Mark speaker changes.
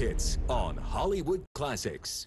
Speaker 1: hits on Hollywood Classics.